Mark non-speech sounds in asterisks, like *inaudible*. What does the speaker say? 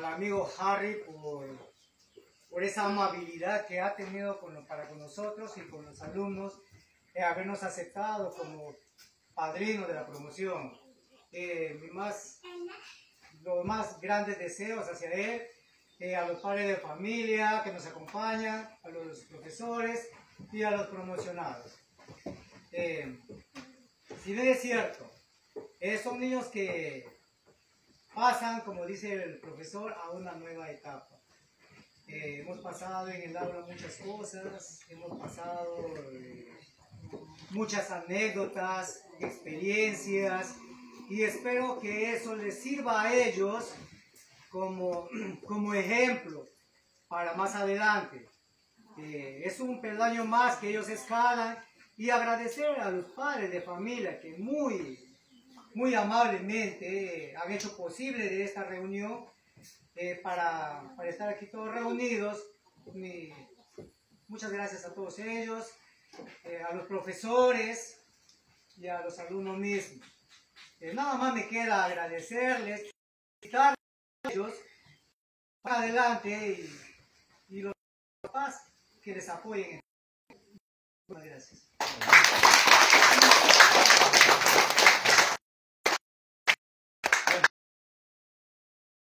al amigo Harry por, por esa amabilidad que ha tenido con, para con nosotros y con los alumnos, de habernos aceptado como padrino de la promoción. Eh, mi más, los más grandes deseos hacia él, eh, a los padres de familia que nos acompañan, a los profesores y a los promocionados. Eh, si bien es cierto, eh, son niños que pasan, como dice el profesor, a una nueva etapa. Eh, hemos pasado en el aula muchas cosas, hemos pasado eh, muchas anécdotas, experiencias, y espero que eso les sirva a ellos como, *clears throat* como ejemplo para más adelante. Eh, es un peldaño más que ellos escalan y agradecer a los padres de familia que muy, muy amablemente han hecho posible esta reunión eh, para, para, estar aquí todos reunidos. Muchas gracias a todos ellos, eh, a los profesores y a los alumnos mismos. Eh, nada más me queda agradecerles, invitarles a ellos para adelante y, y los papás que les apoyen. Muchas gracias.